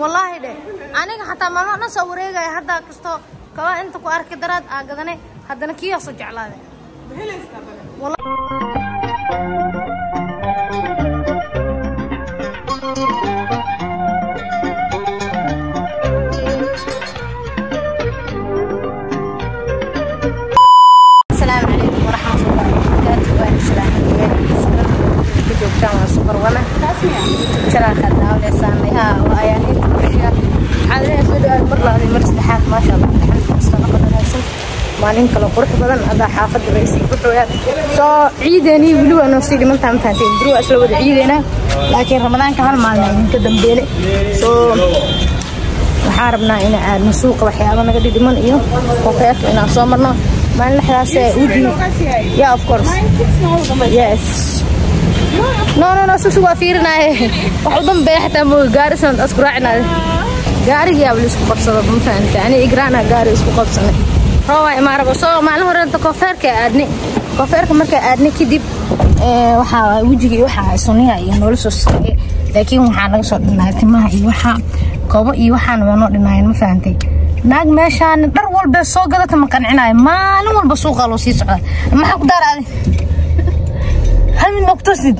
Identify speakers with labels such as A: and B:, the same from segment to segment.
A: wallaahi dhe aniga xataa maalmo dhan soo wareegaya haddaa kastoo kabaa inta ku arki daraad aa gadane haddana kiyaasoo jeclaade. Asalaamu maalin kale qurux badan adaa xaafadda bay sii buxooyaan soo ciideeni weli waa noo sii dhimantaa ma fahanteen beri waa isla wada ciideena laakiin ramadaanka hal maalin idinka dambeele. Soo waxaan rabnaa inaan aadno suuqa waxyaaba naga dhidhiman iyo qofeeto inaan soo marno. Maalin lexdaas uji yeah of course. Yes. No no no susu waa fiirinaaye. Wax u dambeeya xataa mooga gaari sanad asku raacinaade gaarigiyaaba la isku qabsado ma fahanta ani igraana gaari isku qabsanay maalin horenta koofeerka aadne koofeerka markaa aadne kadib waxaa wejiga iyo waxaa suniya iyo noola soo laakiin waxaa laga soo dhinaay timaha iyo waxaa koobo iyo waxaana waa noo ma fahantay naag meeshaan dhar walba soo gadata ma qancinayo maalin walba suuqaa loo sii socdaa maxaa ku daaraade hal mid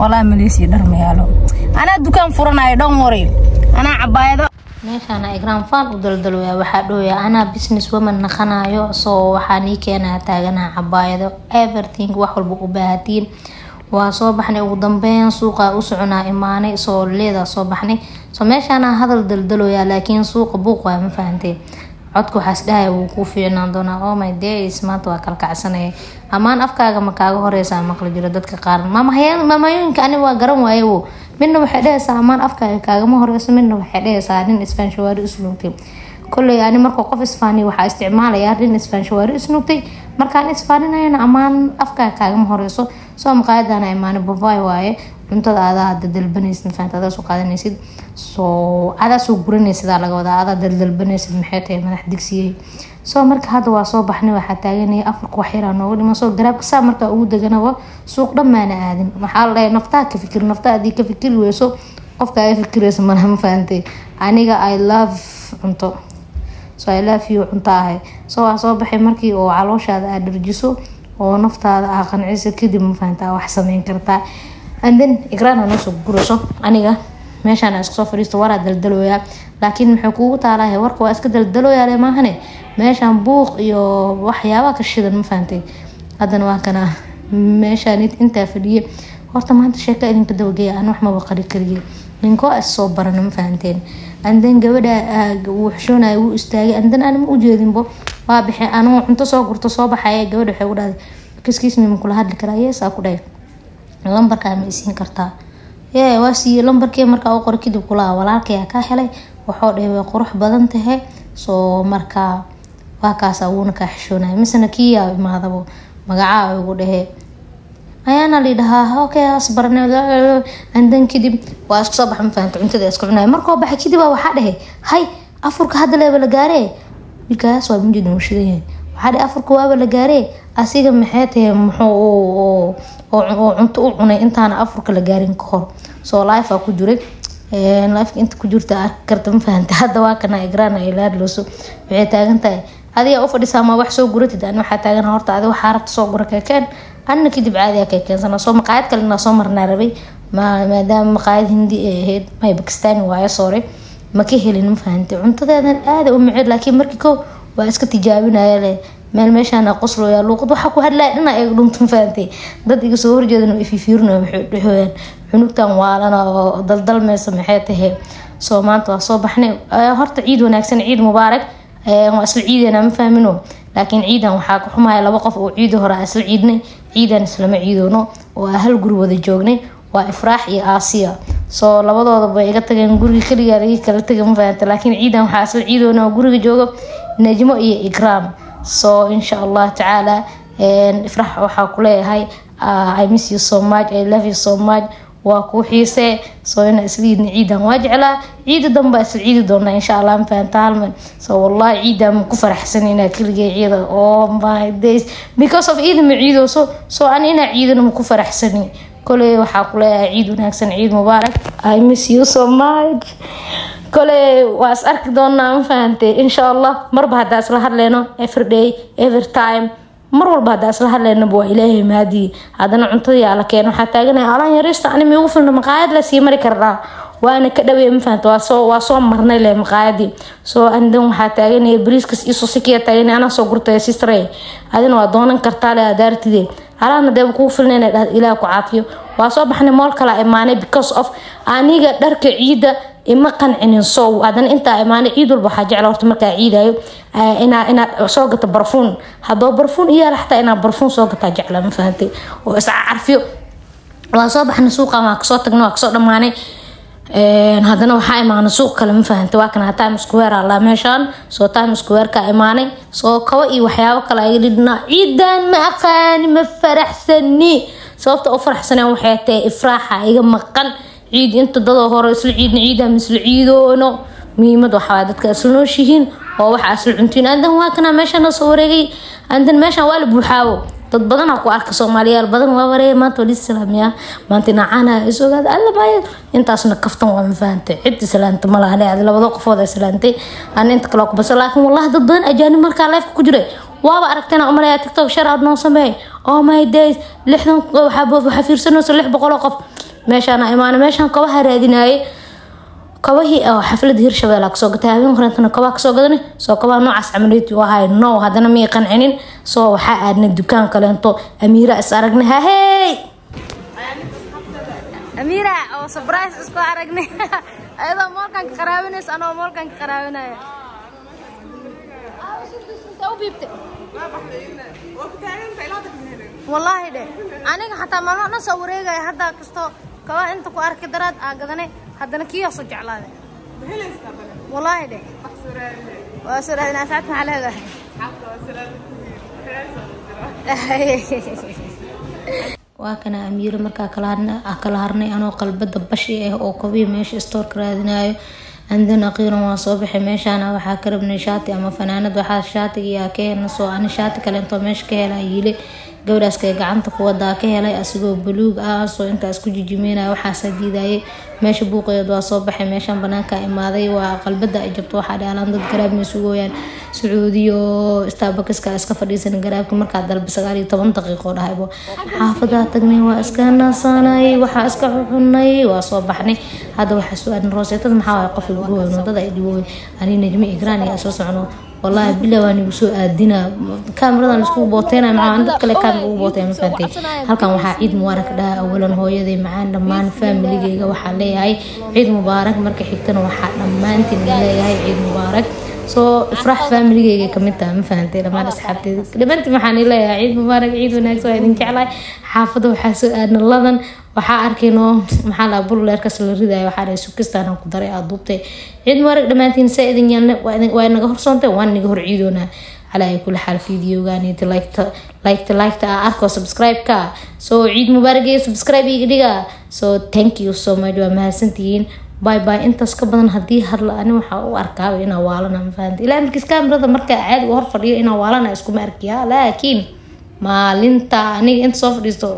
A: walaa maleesiya dhar mayaalo anaa dukaan furanayo dhan waray anaa cabaayado meeshaana igraan faan u daldalooya waxaa dhooya anaa business woman naqanayo soo waxaa nii keenaa taaganaha cabaayado everything wax walba u baahatiin waa soo baxnay. Ugu dambeyn suuqa u soconaa imaanay soo leedaa soo baxnay. Soo meeshaana hadal daldalooya laakiin suuqa buuq waay ma fahantee codka waxaas dhahaya wuu kuu fiicnaan doonaa. Oh my days maanta waa kala kacsanaya ammaan afkaaga ma horeysaa maqli jiro dadka qaar. Maamayooyinka ani waa garan waaye wo midna waxay dhahaysaa ammaan afkaaga kaagama horeyso midna waxay dhahaysaa nin isfaanshawaari isnuugtay kolley ani marka qof isfaaniy waxaa isticmaalaya nin isfaanshawaari isnuugtay markaan isfaaninayana ammaan afkaaga kaagama horeyso soo maqaayadana imaani bavay waaye cuntada adaa dadalbanaysid mafahanta adaa soo qaadanaysid soo adaa soo guranaysidaa laga wadaa adaa daldalbanaysid maxay tahay madax digsiyey soo marka hadda waa soo baxnay waxaa taaganaya afarka waxyaraa nooga dhiman soo garaabka saa markaa ugu deganaba suuq dhan maana aadin. Maxaa la dhahay naftaa ka fikir naftaa haddii ka fikiri weyso qofka fikiraysa malaha ma fahantay aniga i love cunto. So i love you cunto ahay. Soo waa soo baxay markii oo calooshaada aad dharjiso oo naftaada aa qanciso kadib ma fahantaa wax sameyn kartaa. Anden igraana noosoo gurayso aniga meeshaan iska soo fadhiisto waraa daldalooyaa. Laakiin maxay kuugu taalahay warka waa iska daldalooyaale maahane meeshaan buuq iyo waxyaabaa ka shidan ma fahantay haddana waa kana meeshaan intaa fadhiye. Horta maanta sheeka idinka dabageeya aan wax qari kariye ninkoo is soo barana ma fahanteen. Anden gabadha wuu xishoonayo wuu istaagay. Anden anima ujeedinbo waa bixi anuu cunto soo gurto soo baxaya gabadha waxay u dhahday kiskiismi ma kula hadli karaa? Yeesaa ku dhahay. Lambarkaa ma isiin kartaa? Yee waa siiyey lambarkii markaa u qora kadib kulaa walaalkayaa kaa helay. Waxoo dhahay way qurux badan tahay. Soo markaa waa kaasa wuuna kaa xishoonaya misena kiyaa imaadabo magacaa ugu dhahee ayaana lidhahaa okay asbarne andan kadib waa isku soo baxa ma fahanta cuntada iska cunaya markoo baxay kadib waxaa dhahay hay afurka hadda leeba la gaaree wiilkaas waa mujidin uu yahay. Waxaa dhahay afurka waaba la gaaree asiga maxay tahay muxuu oo cunto u cunay intaana afurka la gaarin ka hor. Soo life ku jiray. Lifeka inta ku jirta arki karta ma fahanta hadda waa kana igraan ilaadlooso waxay taagan tahay adiga u fadhisaa ma wax soo guratid ani waxaa taagan horta adi waxaa rabta soo gura keekeen. Anna kadib caadiga keekeensana soo maqaayad kale inaa soo marnaa rabay. Maadaama maqaayad hindi ay ahayd may bakistani waayo soore ma ka helin ma fahantay cuntadeedan aada u macid laakiin markii ko waa iska tijaabinaya leh meel meeshaana qoslooya luuqad waxaa ku hadlaya dhina iga dhunta fahantay dad iga soo horjeedan oo ififiirinayo waxay dhexooyaan cunugtan waalana oo daldalmaysa maxay tahay soo maanta waa soo baxnay. Horta ciid wanaagsan ciid mubaarak waa isla ciidana ma fahmino? Laakiin ciidan waxaa ka xumaya laba qof oo ciidi hore isla ciidnay. Ciidan islama ciidoono oo hal guri wada joognay. Waa ifraax iyo aasiya. Soo labadooda bay iga tageen guriga keligaa laga kala taga ma fahanta laakiin ciidan waxaa isla ciidoona oo guriga joogo najmo iyo ikraam. So insha allah tacaala ifraax waxaa kuleeyahay i miss you so much i love you so much waa kuu xiisee soo ina isla ciidan waa jeclaa. Ciida danbaa isla ciidi doonaa insha allah ma so wallahi ciidan ma ku faraxsan inaa keligay ciida oh my days. Because of ciida ma ciidooso so ani inaa ciidana ma ku faraxsani. Koley waxaa ku ciid wanaagsan ciid mubaarak. I miss you so much. Koley waa is arki doonaa ma insha allah marba haddaa isla hadleyno everyday every time mar walba haddaa isla hadleynaba waa ilaahay mahadii. Haddana cuntadii ala keeno waxaa taaganaya alaan yariista ani miigu filna maqaayad la sii mari karnaa. Waana ka dhaweey ma fahanta waa soo marnay leh maqaayadii soo andan waxaa taaganaya bariiskas iyo sosikiya taaganaya anaa soo gurtaya sistray adina waa doonan kartaa leh adaartidee alaana dee kugu filna inay dhahdo ilaah ku caafiyo. Waa soo baxnay mool kala imaanay because of aniga dharka ciida ima qancinin sow haddana intaa imaanay ciid waxaa jecla horta markaa ciidayo inaa inaad soo gato barfuun. Haddoo barfuun iyaala xataa inaad barfuun soo gataa jecla ma fahantay oo isca carfiyo. Waa soo baxnay suuqan waa ka soo tagnay waa ka soo dhammaanay? Haddana waxaa imaanay suuq kale ma fahantay waa kana time square alla meeshaan. Soo time square-ka imaanay. Soo kabo iyo waxyaabo kale ayaga dhidhnaa ciidan ma aqaani ma faraxsani. Sababta u faraxsaneen waxay tahay ifraaxa iga maqan ciid inta dadoo hore isla ciidna ciidaan isla ciidoono. Muhiimad waxaa dadka isla nooshihiin oo waxaa isla cuntiin. Andan waa kana meeshaan soo wareegay. Andan meeshaan waa la buuxaawo dad badanaa ku arka soomaaliyaal badan waa wareegay maanta wali islaamiya maanta nacaana isogaad alla maaya intaasna kaftan waa ma fahantay cid islaanta ma laha leeyahay labada qofood islaantay aan inta kale ku basa. Laakiin wallahi dad badan ajaanib markaa life ku jiray. Waaba aragtayna umaleeya tiktok shar aad noo sameey oh my days lixdan waxaa fiirsanayso lix boqol qof meeshaan imaana meeshaan kabaha raadinaaye kabahii oo xaflada hirshabelle ka soo gatay habeen horentana kabaa ka soo gadanay soo kabaha noocaas camaleeti u ahay no haddana miyay qancinin soo waxaa aadnay dukaan kaleento amiira is aragnay hahey amiira oo surprise isku aragnay ayadoo moolkan ka qaraabinaysa anoo moolkan ka qaraabinaya wallaahi dhe aniga xataa maalmo dhan soo wareegaya haddaa kabaa inta ku arki daraad aa gadanay haddana kiyaa soo wallaahi dhe waa soo raadin maxaa leedahay waa kana amiiro markaa kala harnay anoo qalbada bashi ah oo kabii meesha stoorka raadinayo andan aqiiran waa soo baxay meeshaana waxaa ka rabnay shaati ama fanaanad. Waxaa shaatigiyaa ka helna soo ani shaati kaleentoo meesha ka hela yiile gabadhaaska gacanta kuwadaa ka helay asigoo buluug ah soo intaa isku jijimeynaya waxaasaa diidayay. Meesha buuqeed waa soo baxay meeshaan banaanka imaaday waa qalbada ay jabto waxaa dhaalaan dad garaab ma sugooyaan sacuudiyo starbuckska iska fadhiisan garaabka markaa dalba sagaal iyo toban daqiiqo dhahaybo xaafadaa tagnay waa iska nasanay waxaa iska cunay waa soo baxnay. Hadda waxaa su'aalin rooseetada maxaa waay qof lagu weyn waddada ay dhibooy ani najmi igraan iyo isla socno wallaahi bila waa nigu soo aadina. Kaamiradan laiskugu booteyna macaan dad kale kaamira ugu booteya ma halkan waxaa ciid mubaarak dhaha awalan hooyaday macaan dhammaan faamiligeyga waxaa leeyahay. Ciid mubaarak marka xigtana waxaa dhammaantiin leeyahay ciid mubaarak soo ifraax faamiligeyga ka mid taha ma fahantay dhammaan asxaabteeda dhammaantiin waxaan leeyahay ciid mubaarak ciid wanaagsan waa idin jeclahay. Xaafadda waxaa soo aadna ladan. Waxaa arkayno maxaa laha bululeerkas la ridayo waxaa sukistaan ku daray aad duubtay. Ciid mubaarak dhammaantiin saa idin yeelna waa naga horsoontay waan naga hor ciidoonaa. Calaa kulli xaal fideogaaniti liketa liketa liketa arko subscribe-ka soo ciid mubaarak iyo subscribe iga dhiga so thank you so much waa mahadsantihiin bye intaas ka badan haddii hadla ani waxaa u arkaaba inaa waalana ma fahanta ilaa markiis kaamirada markaa caadi u hor fadhiyo inaa waalana iskuma arkiya laakiin maalinta aniga inta soo fadhiisto